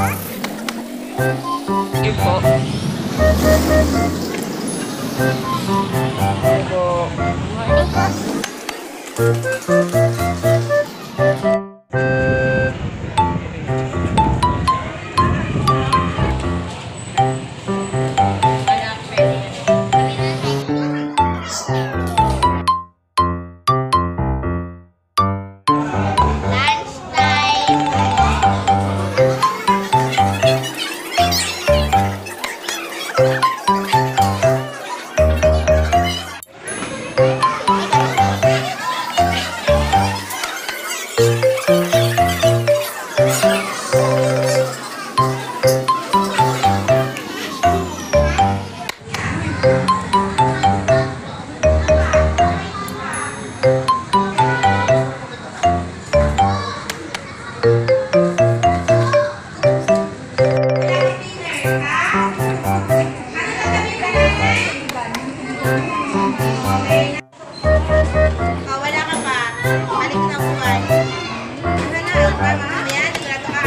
Sige po. Sige po. Morning po.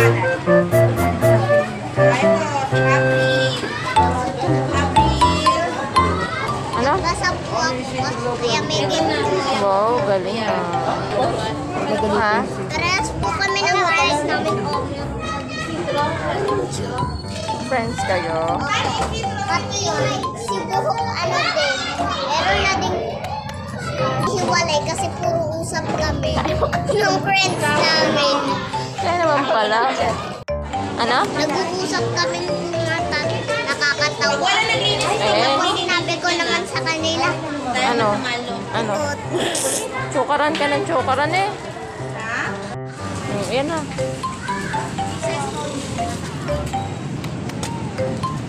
Ano? Wow, galing ah. Ha? Parehas po ng friends namin. Friends kayo? Pati siguro ano din. Meron na din hiwalay kasi puro usap kami ng friends namin. Kaya naman pala. Ano? Nag-uusap kami ng mga tatlo. Nakakatawa. Wala naglinis. Ako eh? sinabi ko naman sa kanila. Ano? Ano? Tsukaran ka ng tsukaran eh. Ha? Oh, yan na. Thank you.